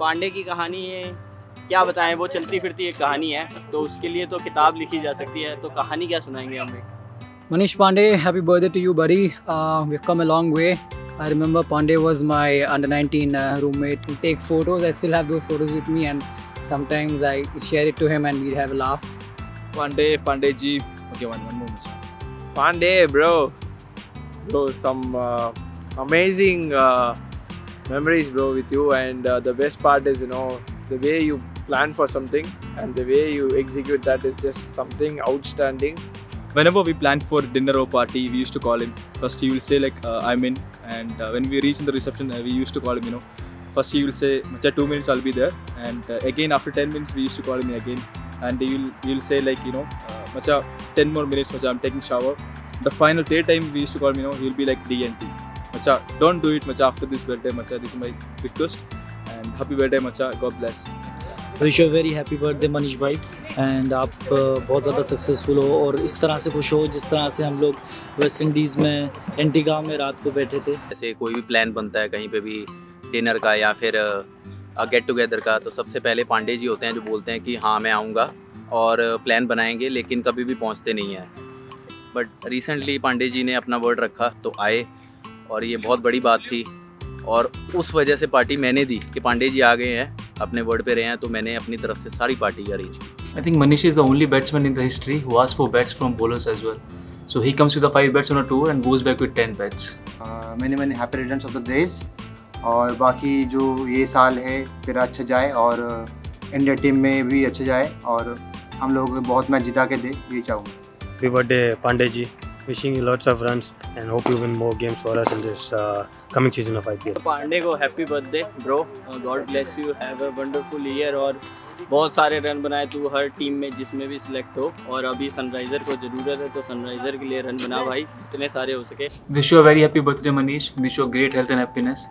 पांडे की कहानी है। क्या बताएँ वो चलती फिरती एक कहानी है। तो उसके लिए तो किताब लिखी जा सकती है। तो कहानी क्या सुनाएँगे हम एक? Manish Pandey happy birthday to you buddy we come along way I remember Pandey was my under nineteen roommate take photos I still have those photos with me and sometimes I share it to him and we have laugh Pandey Pandey ji okay one one moment Pandey bro bro some amazing memories, bro, with you. And uh, the best part is, you know, the way you plan for something and the way you execute that is just something outstanding. Whenever we planned for dinner or party, we used to call him. First, he will say like, uh, "I'm in," and uh, when we reach in the reception, uh, we used to call him. You know, first he will say, "Macha, two minutes, I'll be there," and uh, again after ten minutes, we used to call him again, and he will he will say like, you know, uh, "Macha, ten more minutes, Macha, I'm taking shower." The final third time we used to call him, you know, he'll be like DNT. Macha, don't do it, Macha, after this birthday, Macha. This is my request, and happy birthday, Macha. God bless. Wish you very happy birthday Manish भाई and आप uh, बहुत ज़्यादा successful हो और इस तरह से खुश हो जिस तरह से हम लोग वेस्ट इंडीज़ में एंटीगा में रात को बैठे थे जैसे कोई भी प्लान बनता है कहीं पे भी डिनर का या फिर गेट टुगेदर का तो सबसे पहले पांडे जी होते हैं जो बोलते हैं कि हाँ मैं आऊँगा और प्लान बनाएँगे लेकिन कभी भी पहुँचते नहीं हैं बट रिसेंटली पांडे जी ने अपना वर्ड रखा तो आए और ये बहुत बड़ी बात थी। और उस वजह से पार्टी मैंने दी कि पांडे जी आ गए हैं अपने वर्ड पे रहे हैं तो मैंने अपनी तरफ़ से सारी पार्टी अरेंज की। I think Manish is the only batsman in the history who आज four bats from bowlers as well so he comes with the five bats on a tour and goes back with 10 bats मैंने मैंने happy returns of the days और बाकी जो ये साल है तेरा अच्छा जाए और uh, इंडिया टीम में भी अच्छा जाए और हम लोगों को बहुत मैच जिता के दे ये चाहूँगा। Happy birthday Pandey ji. Wishing you lots of runs and hope you win more games for us in this uh, coming season of IPL. Pandey को happy birthday bro God bless you have a wonderful year और बहुत सारे run बनाए तू हर team में जिसमें भी select हो और अभी सनराइज़र को ज़रूरत है तो सनराइज़र के लिए रन बना भाई जितने सारे हो सके Wish you a very happy birthday, Manish. Wish you great great health and happiness.